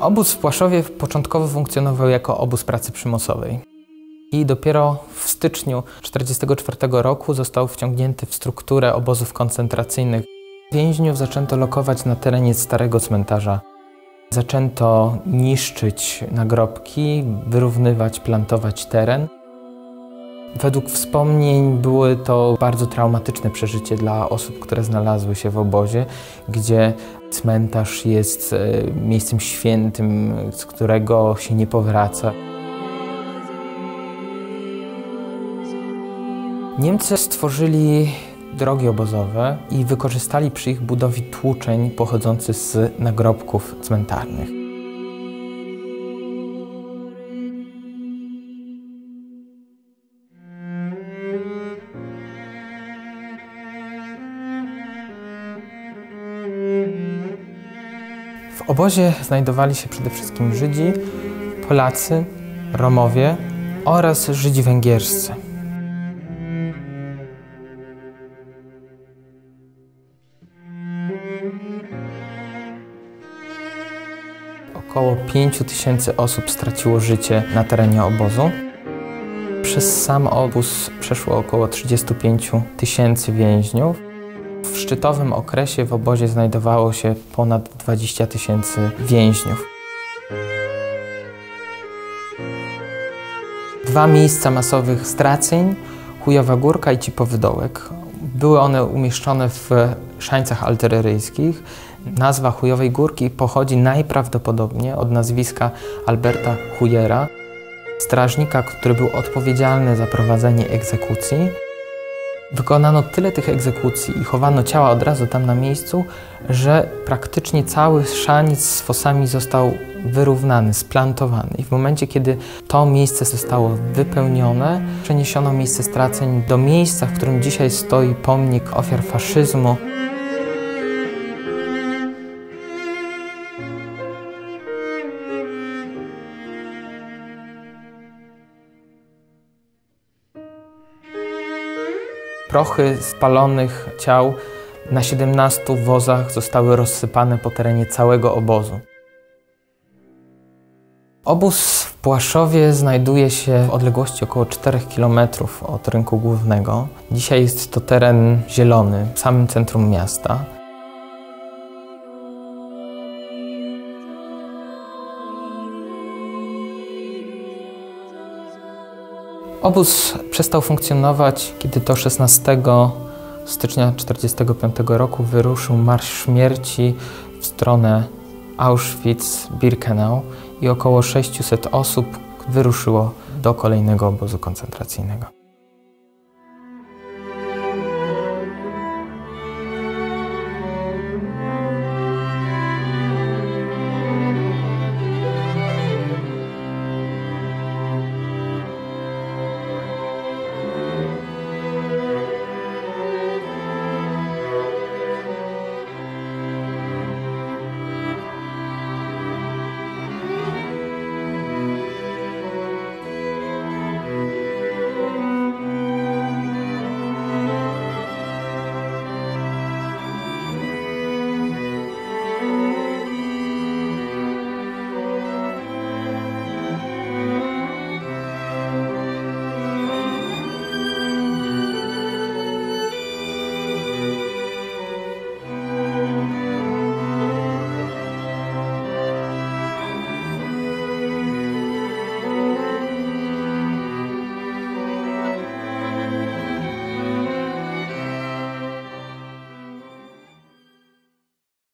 Obóz w Płaszowie początkowo funkcjonował jako obóz pracy przymusowej. I dopiero w styczniu 1944 roku został wciągnięty w strukturę obozów koncentracyjnych. Więźniów zaczęto lokować na terenie starego cmentarza. Zaczęto niszczyć nagrobki, wyrównywać, plantować teren. Według wspomnień były to bardzo traumatyczne przeżycie dla osób, które znalazły się w obozie, gdzie cmentarz jest e, miejscem świętym, z którego się nie powraca. Niemcy stworzyli drogi obozowe i wykorzystali przy ich budowie tłuczeń pochodzący z nagrobków cmentarnych. W obozie znajdowali się przede wszystkim Żydzi, Polacy, Romowie oraz Żydzi węgierscy. Około 5 tysięcy osób straciło życie na terenie obozu. Przez sam obóz przeszło około 35 tysięcy więźniów. W szczytowym okresie w obozie znajdowało się ponad 20 tysięcy więźniów. Dwa miejsca masowych straceń, Chujowa Górka i Cipowy Dołek. Były one umieszczone w szańcach artyleryjskich. Nazwa Chujowej Górki pochodzi najprawdopodobniej od nazwiska Alberta Chujera, strażnika, który był odpowiedzialny za prowadzenie egzekucji. Wykonano tyle tych egzekucji i chowano ciała od razu tam na miejscu, że praktycznie cały szanic z fosami został wyrównany, splantowany. I w momencie, kiedy to miejsce zostało wypełnione, przeniesiono miejsce straceń do miejsca, w którym dzisiaj stoi pomnik ofiar faszyzmu. Prochy spalonych ciał na 17 wozach zostały rozsypane po terenie całego obozu. Obóz w Płaszowie znajduje się w odległości około 4 km od rynku głównego. Dzisiaj jest to teren zielony w samym centrum miasta. Obóz przestał funkcjonować, kiedy to 16 stycznia 1945 roku wyruszył Marsz Śmierci w stronę Auschwitz-Birkenau i około 600 osób wyruszyło do kolejnego obozu koncentracyjnego.